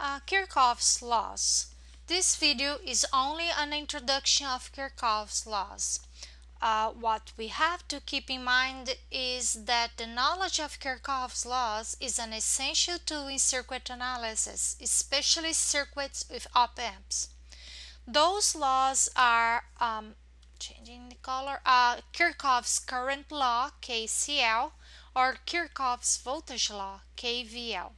Uh, Kirchhoff's laws. This video is only an introduction of Kirchhoff's laws. Uh, what we have to keep in mind is that the knowledge of Kirchhoff's laws is an essential tool in circuit analysis, especially circuits with op-amps. Those laws are um, changing the color, uh, Kirchhoff's current law, KCL, or Kirchhoff's voltage law, KVL.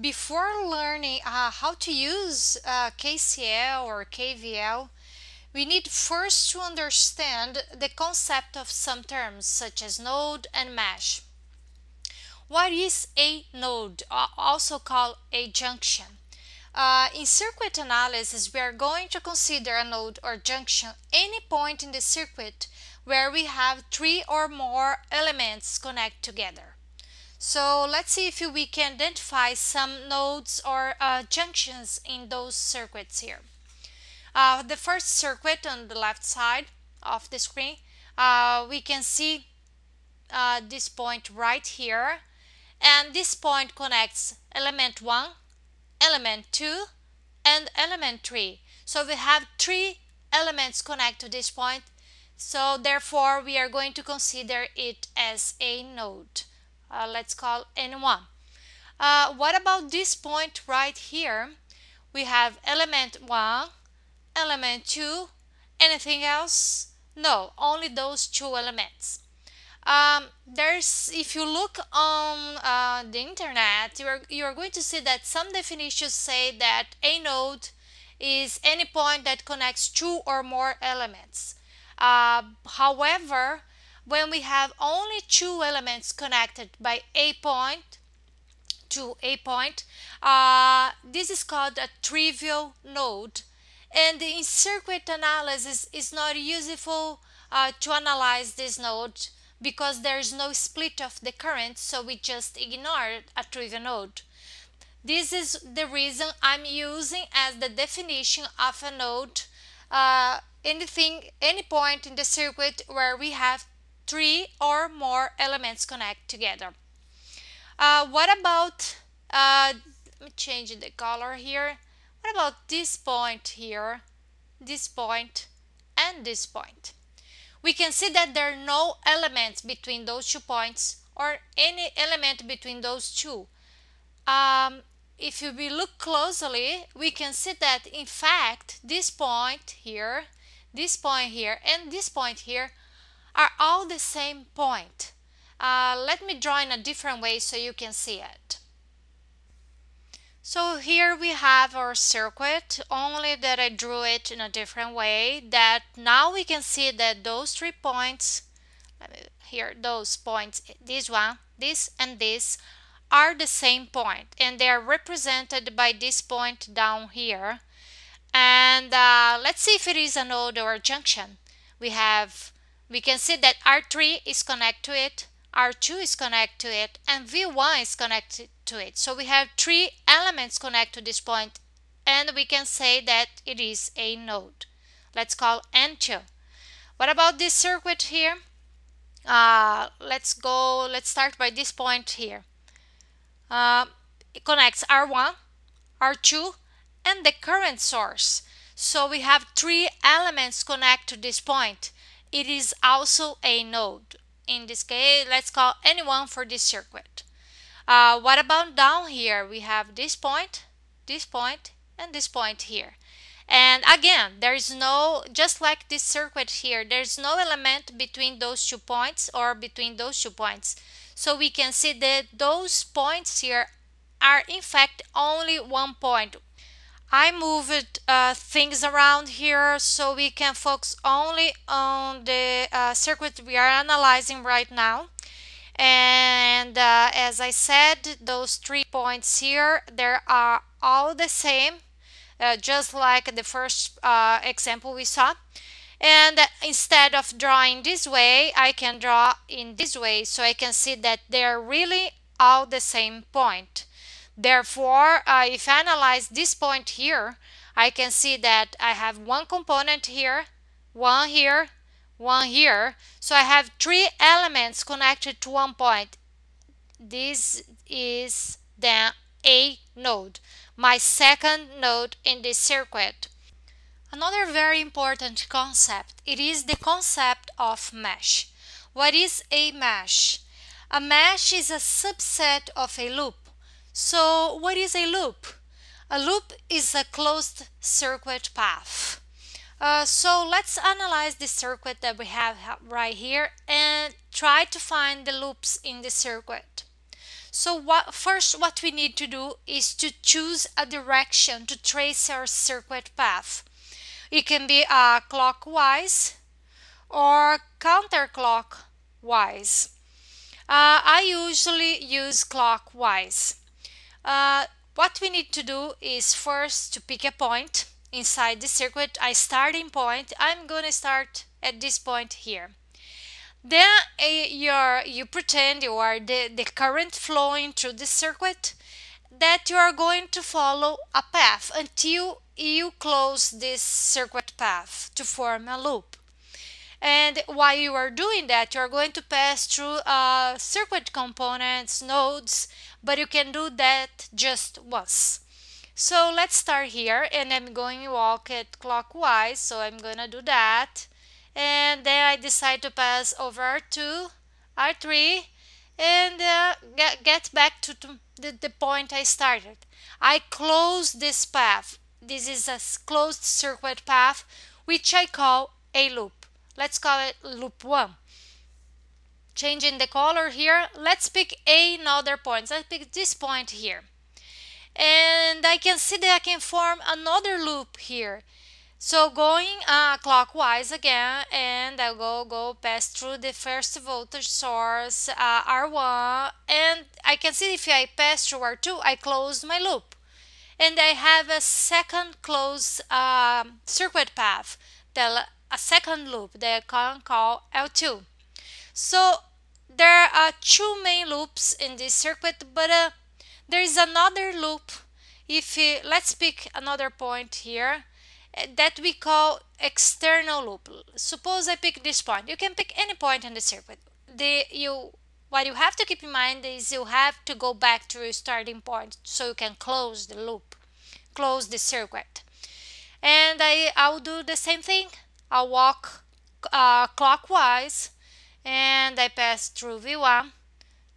Before learning uh, how to use uh, KCL or KVL, we need first to understand the concept of some terms such as node and mesh. What is a node, also called a junction? Uh, in circuit analysis, we are going to consider a node or junction any point in the circuit where we have three or more elements connect together. So let's see if we can identify some nodes or uh, junctions in those circuits here. Uh, the first circuit on the left side of the screen, uh, we can see uh, this point right here. And this point connects element 1, element 2, and element 3. So we have three elements connect to this point. So therefore, we are going to consider it as a node uh, let's call n1 uh, what about this point right here? We have element 1 element 2 anything else? No only those two elements. Um, there's if you look on uh, the internet you are, you are going to see that some definitions say that a node is any point that connects two or more elements. Uh, however when we have only two elements connected by a point to a point uh, this is called a trivial node. And in circuit analysis is not useful uh, to analyze this node because there is no split of the current so we just ignore a trivial node. This is the reason I'm using as the definition of a node uh, anything any point in the circuit where we have three or more elements connect together. Uh, what about, uh, let me change the color here. What about this point here, this point, and this point? We can see that there are no elements between those two points or any element between those two. Um, if we look closely, we can see that in fact this point here, this point here, and this point here are all the same point. Uh, let me draw in a different way so you can see it. So here we have our circuit, only that I drew it in a different way, that now we can see that those three points, here, those points, this one, this and this, are the same point, and they are represented by this point down here. And uh, let's see if it is a node or a junction. We have we can see that R3 is connected to it, R2 is connected to it, and V1 is connected to it. So we have three elements connected to this point, and we can say that it is a node. Let's call N2. What about this circuit here? Uh, let's go, let's start by this point here. Uh, it connects R1, R2, and the current source. So we have three elements connected to this point it is also a node. In this case, let's call N1 for this circuit. Uh, what about down here? We have this point, this point, and this point here. And again, there is no, just like this circuit here, there's no element between those two points or between those two points. So we can see that those points here are in fact only one point, I moved uh, things around here so we can focus only on the uh, circuit we are analyzing right now. And uh, as I said, those three points here, they are all the same, uh, just like the first uh, example we saw. And instead of drawing this way, I can draw in this way so I can see that they're really all the same point. Therefore, uh, if I analyze this point here, I can see that I have one component here, one here, one here. So I have three elements connected to one point. This is then a node. my second node in this circuit. Another very important concept, it is the concept of mesh. What is a mesh? A mesh is a subset of a loop. So what is a loop? A loop is a closed circuit path. Uh, so let's analyze the circuit that we have right here and try to find the loops in the circuit. So what, first what we need to do is to choose a direction to trace our circuit path. It can be uh, clockwise or counterclockwise. Uh, I usually use clockwise. Uh, what we need to do is first to pick a point inside the circuit, a starting point. I'm going to start at this point here. Then uh, you're, you pretend you are the, the current flowing through the circuit that you are going to follow a path until you close this circuit path to form a loop. And while you are doing that, you are going to pass through uh, circuit components, nodes, but you can do that just once. So let's start here and I'm going to walk it clockwise. So I'm going to do that. And then I decide to pass over R2, R3 and uh, get, get back to, to the, the point I started. I close this path. This is a closed circuit path which I call a loop. Let's call it loop 1 changing the color here. Let's pick another point. Let's pick this point here. And I can see that I can form another loop here. So going uh, clockwise again and I'll go go pass through the first voltage source uh, R1 and I can see if I pass through R2 I close my loop. And I have a second closed uh, circuit path that a second loop that I can call L2 so there are two main loops in this circuit but uh, there is another loop if you, let's pick another point here eh, that we call external loop. Suppose I pick this point. You can pick any point in the circuit. The you what you have to keep in mind is you have to go back to your starting point so you can close the loop close the circuit. And I, I'll do the same thing. I'll walk uh, clockwise and I pass through V1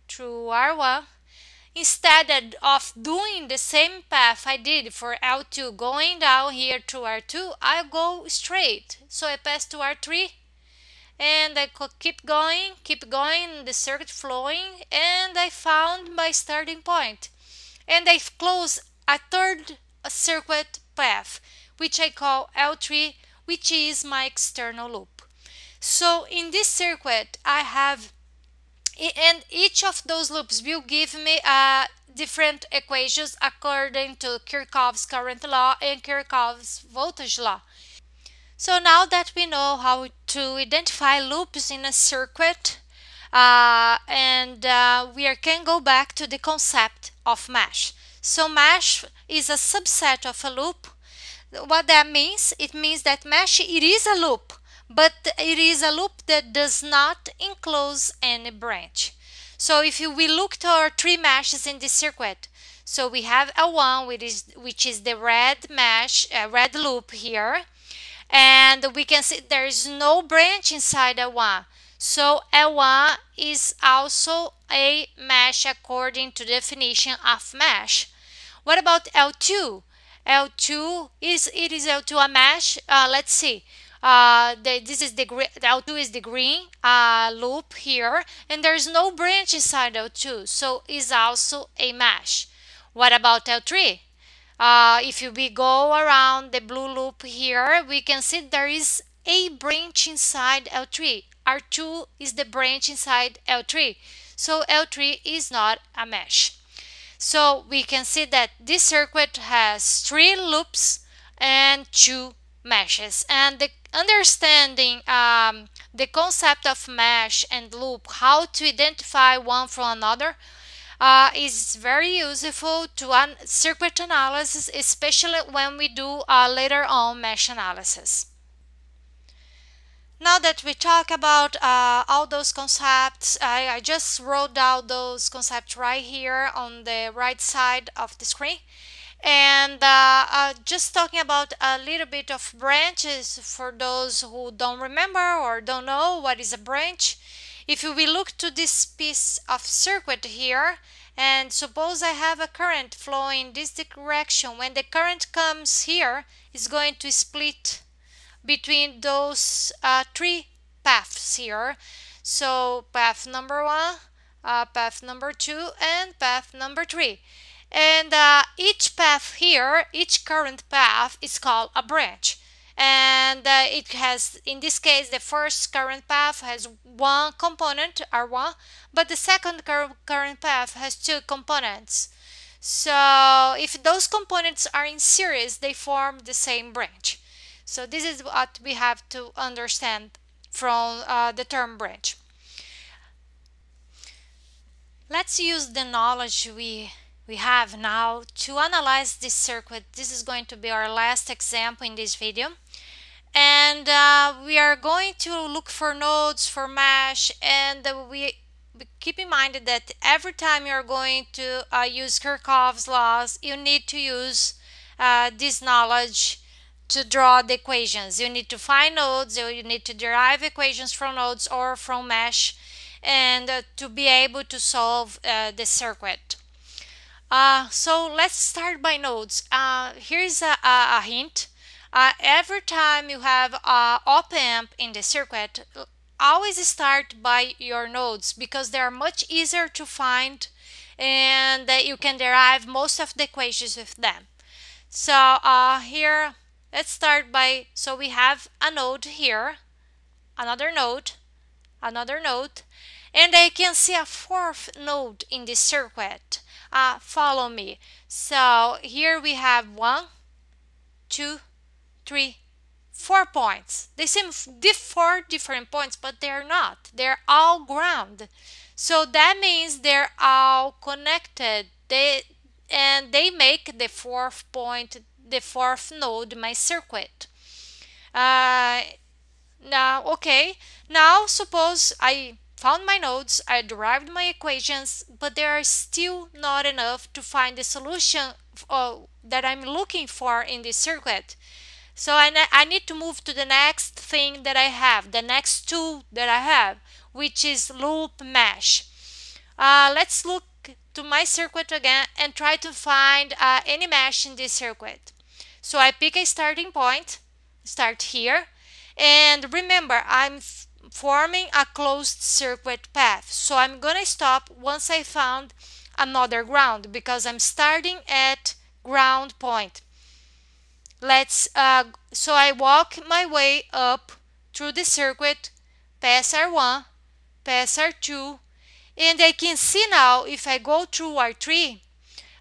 through R1 Instead of doing the same path I did for L2 going down here to R2, I go straight. So I pass to R3 and I keep going, keep going, the circuit flowing and I found my starting point. And I close a third circuit path which I call L3 which is my external loop. So in this circuit I have and each of those loops will give me uh, different equations according to Kirchhoff's current law and Kirchhoff's voltage law. So now that we know how to identify loops in a circuit, uh, and uh, we can go back to the concept of mesh. So mesh is a subset of a loop. What that means? It means that mesh, it is a loop, but it is a loop that does not enclose any branch. So if we look to our three meshes in this circuit, so we have L1, which is, which is the red mesh, uh, red loop here, and we can see there is no branch inside L1. So L1 is also a mesh according to definition of mesh. What about L2? L2 is it is L2 a mesh? Uh, let's see uh, the, this is the, the L2 is the green uh, loop here and there's no branch inside L2 so is also a mesh. What about L3? Uh, if we go around the blue loop here we can see there is a branch inside L3. R2 is the branch inside L3 so L3 is not a mesh. So we can see that this circuit has three loops and two meshes and the understanding um, the concept of mesh and loop, how to identify one from another, uh, is very useful to un circuit analysis, especially when we do uh, later on mesh analysis. Now that we talk about uh, all those concepts, I, I, just wrote down those concepts right here on the right side of the screen. And uh, uh, just talking about a little bit of branches for those who don't remember or don't know what is a branch. If we look to this piece of circuit here and suppose I have a current flowing this direction when the current comes here is going to split between those uh, three paths here. So path number one uh, path number two and path number three and uh, each path here each current path is called a branch. And uh, it has in this case the first current path has one component R1 but the second cur current path has two components. So if those components are in series they form the same branch. So this is what we have to understand from uh, the term branch. Let's use the knowledge we we have now to analyze this circuit. This is going to be our last example in this video. And uh, we are going to look for nodes for mesh and we keep in mind that every time you're going to uh, use Kirchhoff's laws, you need to use uh, this knowledge to draw the equations. You need to find nodes, you need to derive equations from nodes or from mesh and uh, to be able to solve uh, the circuit. Uh, so let's start by nodes. Uh, here's a, a, a hint. Uh, every time you have a op amp in the circuit, always start by your nodes because they are much easier to find and that you can derive most of the equations with them. So uh, here, let's start by, so we have a node here, another node, another node, and I can see a fourth node in this circuit uh, follow me. So here we have one, two, three, four points. They seem four different points, but they're not. They're all ground. So that means they're all connected. They and they make the fourth point, the fourth node, my circuit. Uh, now, okay. Now suppose I found my nodes, I derived my equations, but they are still not enough to find the solution uh, that I'm looking for in this circuit. So I, I need to move to the next thing that I have, the next tool that I have, which is loop mesh. Uh, let's look to my circuit again and try to find uh, any mesh in this circuit. So I pick a starting point, start here, and remember I'm forming a closed circuit path. So I'm gonna stop once I found another ground because I'm starting at ground point. Let's, uh, so I walk my way up through the circuit, pass R1, pass R2, and I can see now if I go through R3,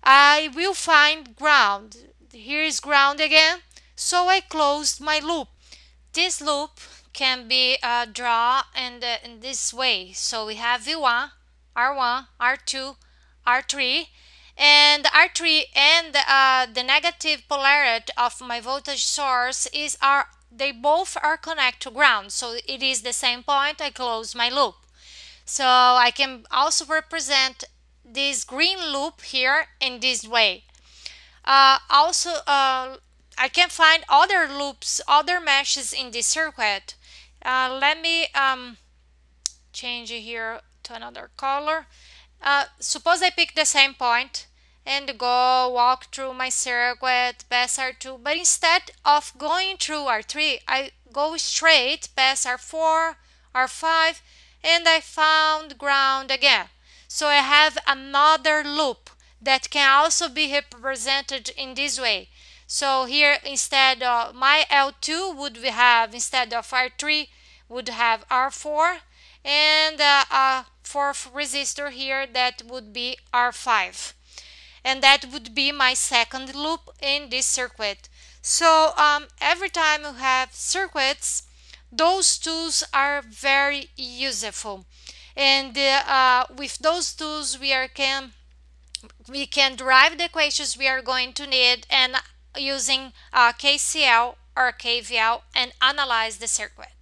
I will find ground. Here is ground again, so I closed my loop. This loop can be uh, drawn in, the, in this way. So we have V1, R1, R2, R3, and R3 and uh, the negative polarity of my voltage source is are they both are connected to ground. So it is the same point, I close my loop. So I can also represent this green loop here in this way. Uh, also, uh, I can find other loops, other meshes in this circuit. Uh, let me um, change here to another color. Uh, suppose I pick the same point and go walk through my circuit past R2 but instead of going through R3 I go straight past R4 R5 and I found ground again so I have another loop that can also be represented in this way so here instead of my L2 would we have instead of R3 would have R4 and uh, a fourth resistor here that would be R5 and that would be my second loop in this circuit. So um, every time you have circuits those tools are very useful. And uh, with those tools we are can we can derive the equations we are going to need and using uh, KCL or KVL and analyze the circuit.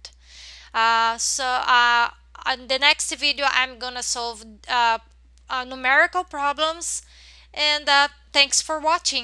Uh, so uh, in the next video I'm gonna solve uh, uh, numerical problems and thanks for watching.